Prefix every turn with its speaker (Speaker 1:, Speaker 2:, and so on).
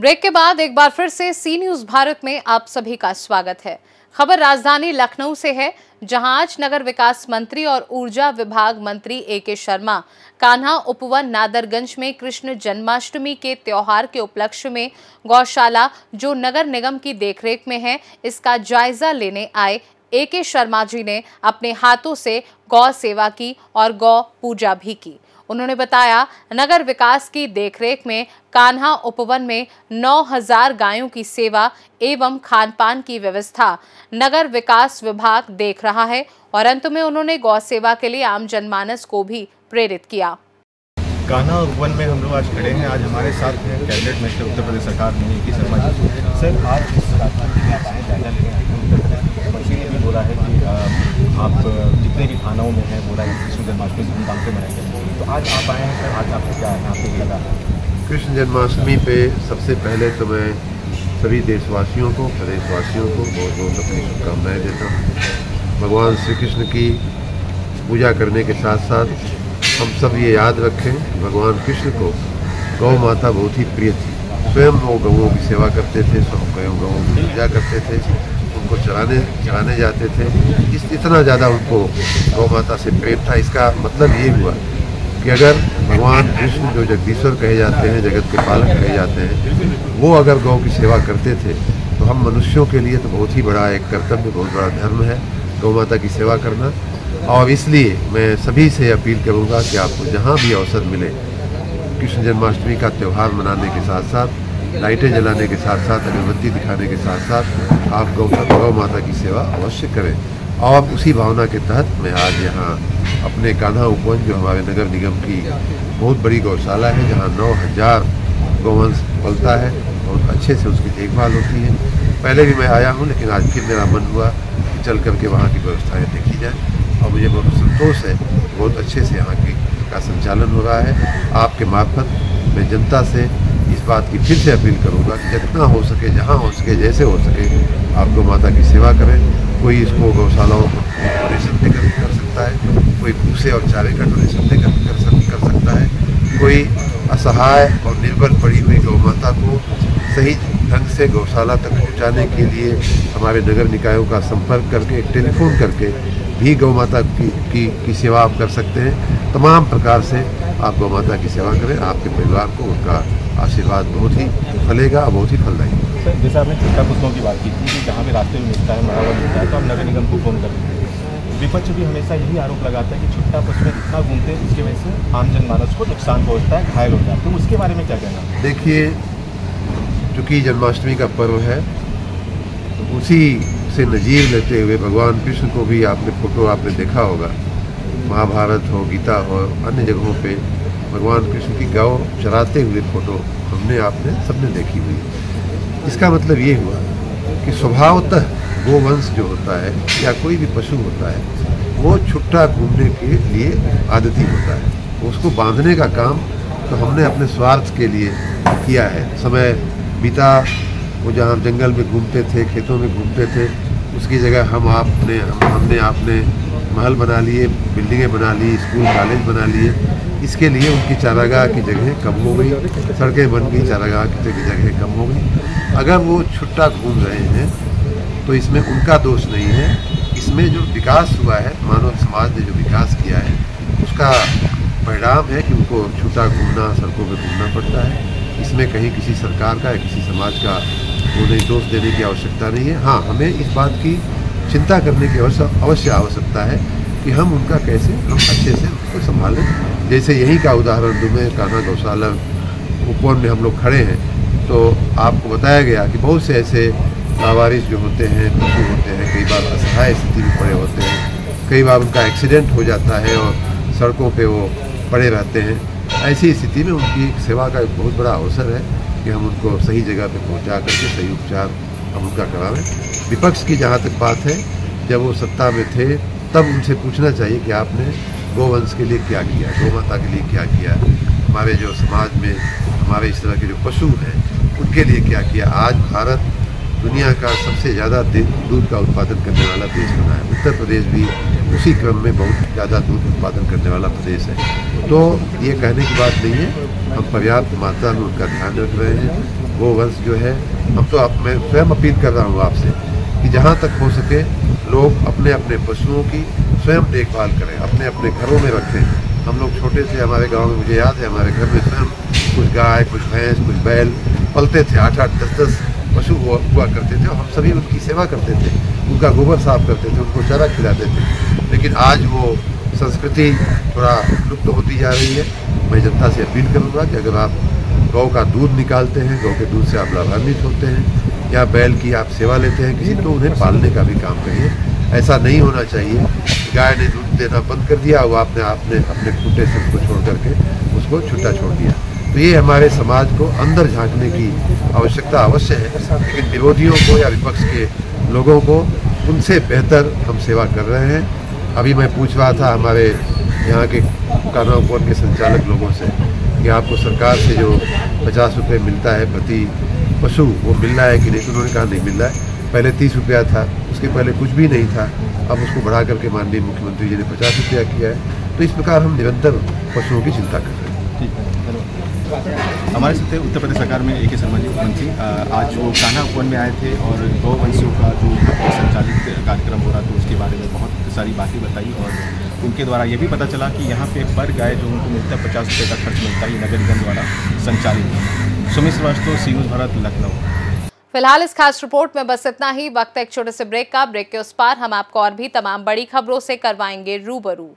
Speaker 1: Break के बाद एक बार फिर से सी न्यूज़ भारत में आप सभी का स्वागत है। खबर राजधानी लखनऊ से है। जहाँ आज नगर विकास मंत्री और ऊर्जा विभाग मंत्री ए के शर्मा, कान्हा उपवन नादरगंज में कृष्ण जन्माष्टमी के त्यौहार के उपलक्ष्य में गौशाला, जो नगर निगम की देखरेख में है, इसका जायजा लेने आए ए के शर्मा जी ने अपने हाथों से गौ सेवा की और गौ पूजा भी की। उन्होंने बताया, नगर विकास की देखरेख में कान्हा उपवन में 9000 गायों की सेवा एवं खान पान की व्यवस्था नगर विकास विभाग देख रहा है और अंत में उन्होंने गौ सेवा के लिए आम जनमानस को भी प्रेरित किया।
Speaker 2: कान्हा उपवन में हम लोग आज खड़े हैं। आज हमारे साथ कैबिनेट मिनिस्टर उत्तर प्रदेश सरकार में ए शर्मा जी। सर आज बोला है कि आप जितने भी थानाओं में हैं, बोला है कि कृष्ण जन्माष्टमी धूमधाम से मनाई जाएगी। तो आज आप आए हैं सर आज आपको क्या है आपको लगा
Speaker 3: कृष्ण जन्माष्टमी पे सबसे पहले तो मैं सभी देशवासियों को, प्रदेशवासियों को बहुत बहुत अपनी शुभकामनाएँ देता हूँ। भगवान श्री कृष्ण की पूजा करने के साथ साथ हम सब ये याद रखें, भगवान कृष्ण को गौ माता बहुत ही प्रिय थी। स्वयं वो गौओं की सेवा करते थे स्वयं गौ गौओं की पूजा करते थे, उनको चराने चराने जाते थे। इस, इतना ज़्यादा उनको गौ माता से प्रेम था, इसका मतलब ये हुआ कि अगर भगवान कृष्ण जो जगदीश्वर कहे जाते हैं, जगत के पालक कहे जाते हैं, वो अगर गौ की सेवा करते थे तो हम मनुष्यों के लिए तो बहुत ही बड़ा एक कर्तव्य, बहुत बड़ा धर्म है, गौ माता की सेवा करना। और इसलिए मैं सभी से अपील करूँगा कि आपको जहाँ भी अवसर मिले, कृष्ण जन्माष्टमी का त्यौहार मनाने के साथ साथ लाइटें जलाने के साथ साथ अगरबत्ती दिखाने के साथ साथ आप गौ गौ माता की सेवा अवश्य करें। और उसी भावना के तहत मैं आज यहाँ अपने कान्हा उपवन, जो हमारे नगर निगम की बहुत बड़ी गौशाला है, जहाँ नौ हज़ार गौवंश पलता है बहुत अच्छे से उसकी देखभाल होती है। पहले भी मैं आया हूँ, लेकिन आज फिर मेरा मन हुआ कि चल करके वहाँ की व्यवस्थाएँ देखी जाए। और मुझे बहुत संतोष है, बहुत अच्छे से यहाँ की का संचालन हो रहा है। आपके मार्फत मैं जनता से इस बात की फिर से अपील करूँगा कि जितना हो सके, जहाँ हो सके, जैसे हो सके, आपको माता की सेवा करें। कोई इसको गौशालाओं को डोनेशन देकर कर सकता है कोई भूसे और चारे का डोनेशन देकर कर, कर सकता है। कोई असहाय और निर्बल पड़ी हुई गौ माता को सही ढंग से गौशाला तक पहुँचाने के लिए हमारे नगर निकायों का संपर्क करके टेलीफोन करके भी गौ माता की, की की सेवा आप कर सकते हैं। तमाम प्रकार से आप गौ माता की सेवा करें आपके परिवार को उनका आशीर्वाद बहुत ही फलेगा और बहुत ही फलदायी
Speaker 2: सर जैसे आपने छिटका पुष्पों की बात की थी कि जहाँ भी रास्ते में मिलता है मरा हुआ मिलता है तो आप नगर निगम को फ़ोन कर विपक्ष भी हमेशा यही आरोप लगाता है कि छुट्टा पुष्प में इतना घूमते हैं जिसकी वजह से आम जनमानस को नुकसान पहुँचता है घायल होता है। तो उसके बारे में क्या कहना
Speaker 3: देखिए चूँकि जन्माष्टमी का पर्व है तो उसी से नज़ीर लेते हुए भगवान कृष्ण को भी आपने फ़ोटो आपने देखा होगा। महाभारत हो गीता हो अन्य जगहों पे भगवान कृष्ण की गौ चराते हुए फ़ोटो हमने आपने सबने देखी हुई है। इसका मतलब ये हुआ कि स्वभावतः गोवंश जो होता है या कोई भी पशु होता है, वो छुट्टा घूमने के लिए आदती होता है। उसको बांधने का काम तो हमने अपने स्वार्थ के लिए किया है। समय बीता, वो जहाँ जंगल में घूमते थे, खेतों में घूमते थे, उसकी जगह हम आपने हम हमने आपने महल बना लिए, बिल्डिंगें बना ली, स्कूल, कॉलेज बना लिए। इसके लिए उनकी चारागाह की जगह कम हो गई, सड़कें बन गई, चारागाह की जगह कम हो गई। अगर वो छुट्टा घूम रहे हैं तो इसमें उनका दोष नहीं है। इसमें जो विकास हुआ है, मानव समाज ने जो विकास किया है, उसका परिणाम है कि उनको छुट्टा घूमना, सड़कों पर घूमना पड़ता है। इसमें कहीं किसी सरकार का या किसी समाज का उन्हें दोष देने की आवश्यकता नहीं है। हाँ हमें इस बात की चिंता करने की अवश्य आवश्यकता है कि हम उनका कैसे, हम अच्छे से उसको संभालें। जैसे यहीं का उदाहरण दूँ मैं, कान्हा गौशाला उपवन में हम लोग खड़े हैं तो आपको बताया गया कि बहुत से ऐसे लावारिस जो होते हैं, पशु होते हैं, कई बार असहाय स्थिति में पड़े होते हैं, कई बार उनका एक्सीडेंट हो जाता है और सड़कों पे वो पड़े रहते हैं। ऐसी स्थिति में उनकी सेवा का एक बहुत बड़ा अवसर है कि हम उनको सही जगह पे पहुँचा करके, सही उपचार हम उनका करावें। विपक्ष की जहाँ तक बात है, जब वो सत्ता में थे, तब उनसे पूछना चाहिए कि आपने गोवंश के लिए क्या किया? गौ माता के लिए क्या किया? हमारे जो समाज में, हमारे इस तरह के जो पशु हैं, उनके लिए क्या किया? आज भारत दुनिया का सबसे ज़्यादा दूध का उत्पादन करने वाला देश बना है। उत्तर प्रदेश भी उसी क्रम में बहुत ज़्यादा दूध उत्पादन करने वाला प्रदेश है। तो ये कहने की बात नहीं है, हम पर्याप्त मात्रा में उनका ध्यान रख रहे हैं। वो वंश जो है, हम तो आप, मैं स्वयं अपील कर रहा हूँ आपसे कि जहाँ तक हो सके, लोग अपने अपने पशुओं की स्वयं देखभाल करें, अपने अपने घरों में रखें। हम लोग छोटे थे, हमारे गाँव में, मुझे याद है, हमारे घर में स्वयं कुछ गाय, कुछ भैंस, कुछ बैल पलते थे आठ आठ दस दस पशु हुआ करते थे और हम सभी उनकी सेवा करते थे। उनका गोबर साफ़ करते थे, उनको चारा खिलाते थे। लेकिन आज वो संस्कृति थोड़ा लुप्त तो होती जा रही है। मैं जनता से अपील करूँगा कि अगर आप गौ का दूध निकालते हैं, गौ के दूध से आप लाभान्वित होते हैं, या बैल की आप सेवा लेते हैं किसी तो उन्हें पालने का भी काम करिए। ऐसा नहीं होना चाहिए। गाय ने दूध देना बंद कर दिया और आपने आपने अपने खूटे से उसको छोड़ करके उसको छुट्टा छोड़ दिया। तो ये हमारे समाज को अंदर झांकने की आवश्यकता अवश्य है। लेकिन विरोधियों को या विपक्ष के लोगों को उनसे बेहतर हम सेवा कर रहे हैं। अभी मैं पूछ रहा था हमारे यहाँ के कानापुर के संचालक लोगों से कि आपको सरकार से जो पचास रुपये मिलता है प्रति पशु, वो मिल रहा है कि नहीं? उन्होंने कहा, नहीं मिल रहा है। पहले तीस रुपया था। उसके पहले कुछ भी नहीं था। अब उसको बढ़ा करके माननीय मुख्यमंत्री जी ने पचास रुपया किया है। तो इस प्रकार हम निरंतर पशुओं की चिंता कर रहे हैं।
Speaker 2: हमारे साथ उत्तर प्रदेश सरकार में ए के शर्मा जी मंत्री आज वो कान्हा उपवन में आए थे और गौ वंशियों का जो संचालित कार्यक्रम हो रहा था, उसके बारे में बहुत सारी बातें बताई और उनके द्वारा ये भी पता चला कि यहाँ पे पर गाय जो उनको मिलता है, पचास रुपये का खर्च मिलता है नगर निगम द्वारा संचालित। Sumit Srivastava C news Bharat, Lucknow.
Speaker 1: फ़िलहाल इस खास रिपोर्ट में बस इतना ही। वक्त एक छोटे से ब्रेक का। ब्रेक के उस पार हम आपको और भी तमाम बड़ी खबरों से करवाएँगे रूबरू।